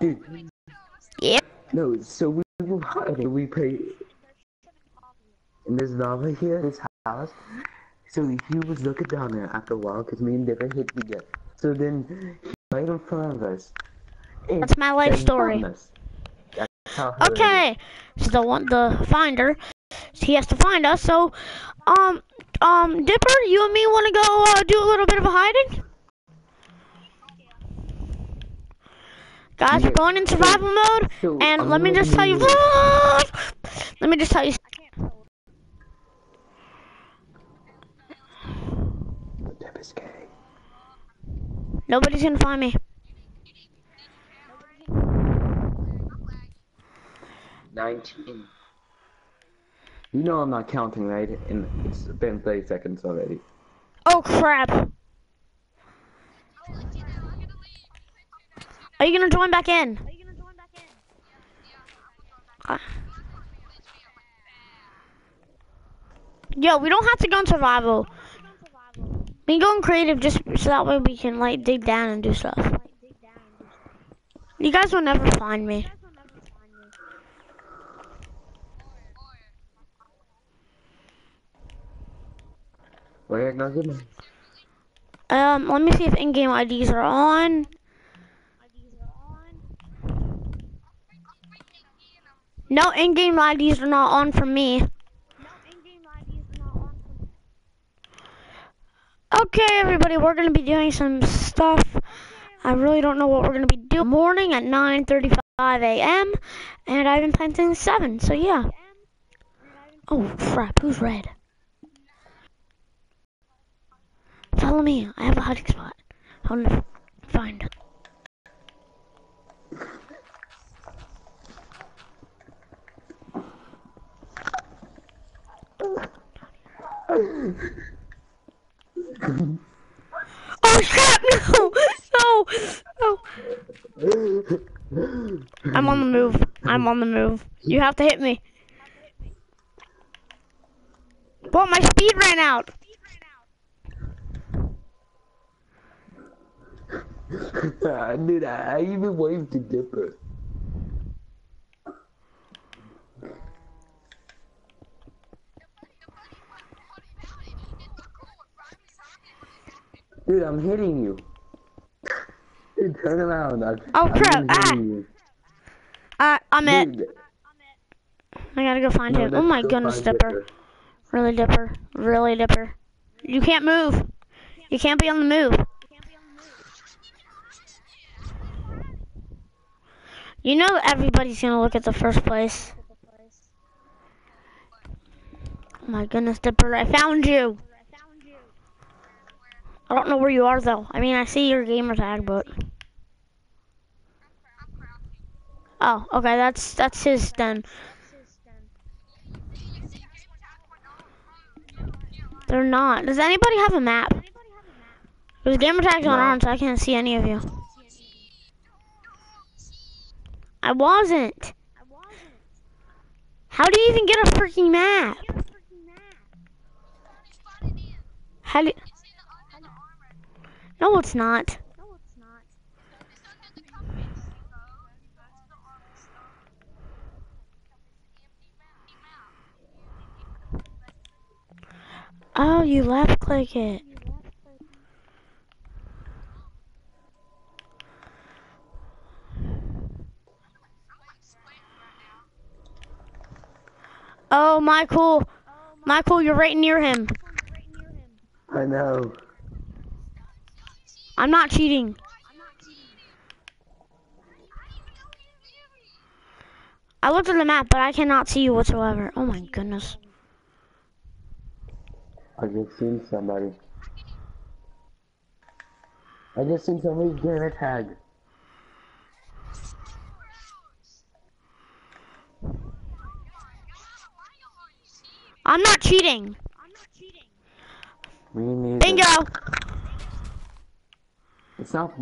Dude, Yep. no, so we were hiding. We played in this lava here, this house. So he was looking down there after a while because me and Dipper hit together. So then he right in front of us. That's my life story. found us. That's how hard it is. Okay. So the one, the finder, he has to find us. So, um, um, Dipper, you and me want to go uh, do a little bit of a hiding? Guys, we're going in survival mode, and let me just tell you. Let me just tell you. Nobody's gonna find me. Nineteen. You know I'm not counting, right? And it's been 30 seconds already. Oh crap! Are you gonna join back in? Uh, Yo, we don't have to go in survival. We can go in creative just so that way we can like dig down and do stuff. You guys will never find me. Wait, no, good man. Um, let me see if in-game IDs are on. No, in-game IDs are not on for me. Okay, everybody, we're gonna be doing some stuff. I really don't know what we're gonna be doing. Morning at 9:35 a.m. and I've been playing since seven. So yeah. Oh crap! Who's red? Follow me. I have a hiding spot. I want to find it. Oh crap! No! No! No! I'm on the move. I'm on the move. You have to hit me. Well, my speed ran out. I, I even waved to Dipper. Dude, I'm hitting you. Dude, turn around. I'm, Oh, crap. Ah. Uh, I'm it. I gotta go find no, him. Oh my goodness, find Dipper. Really, Dipper. Really, Dipper. You can't move. You can't be on the move. You know everybody's gonna look at the first place. Oh my goodness, Dipper, I found you. I don't know where you are though. I mean, I see your gamer tag, but oh, okay, that's that's his then. They're not. Does anybody have a map? Because gamer tags aren't on, so I can't see any of you. I wasn't. How do you even get a freaking map? How do? No, it's not. Oh, you left click it. Oh, Michael. Michael, you're right near him. I know. I'm not cheating. I looked at the map, but I cannot see you whatsoever. Oh my goodness. I just seen somebody. I just seen somebody get a tag. I'm not cheating. I'm Me neither. Bingo. It's not.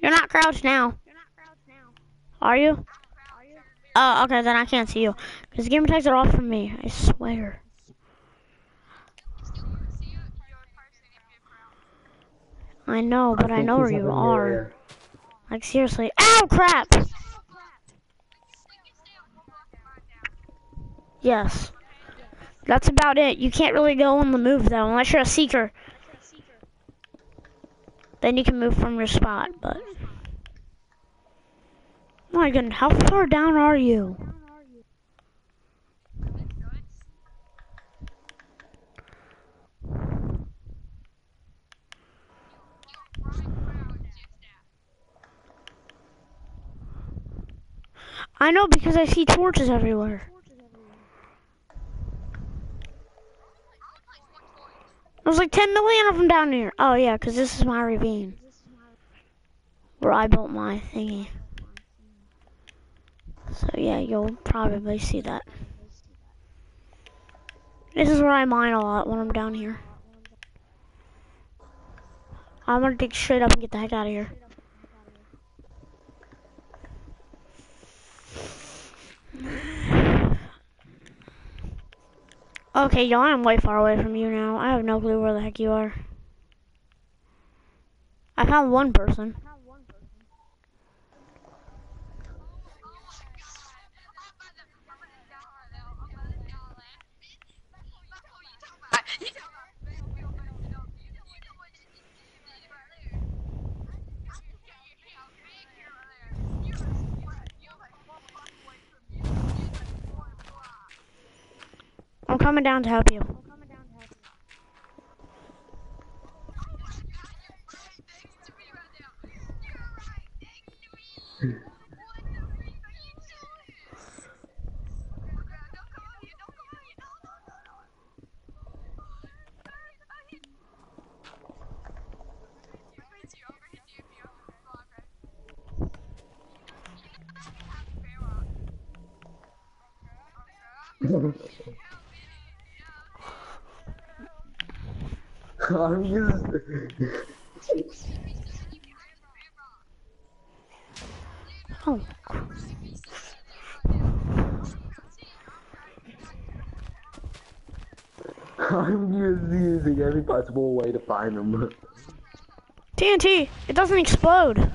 You're not crouched now. Are you? Oh, okay, then I can't see you. Because gamer tags are off from me. I swear. I know, but I, think know where you are. there. Like seriously. Ow crap! Yes. That's about it. You can't really go on the move though, unless you're a seeker. Then you can move from your spot, but my goodness, how far down are you? I know because I see torches everywhere. There's like 10 million of them down here. Oh yeah, because this is my ravine. Where I built my thingy. So yeah, you'll probably see that. This is where I mine a lot when I'm down here. I'm gonna dig straight up and get the heck out of here. Okay, yo, I'm way far away from you now. I have no clue where the heck you are. I found one person. I'm coming down to help you. I'm just. Oh, I'm just using every possible way to find them. TNT! It doesn't explode.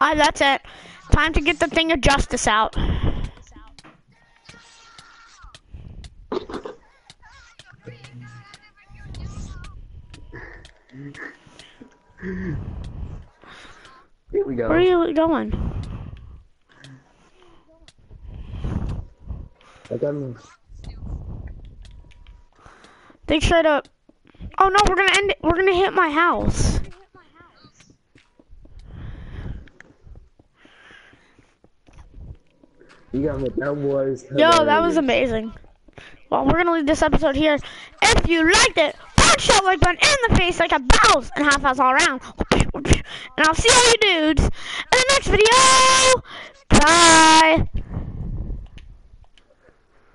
Alright, that's it. Time to get the thing of justice out. Here we go. Where are you going? I got him. Dig straight up. Oh no, we're gonna end it. We're gonna hit my house. You got me. That was. Yo, that was amazing. Well, we're gonna leave this episode here. If you liked it, that like button in the face like a bounce and half house all around. And I'll see all you dudes in the next video. Bye.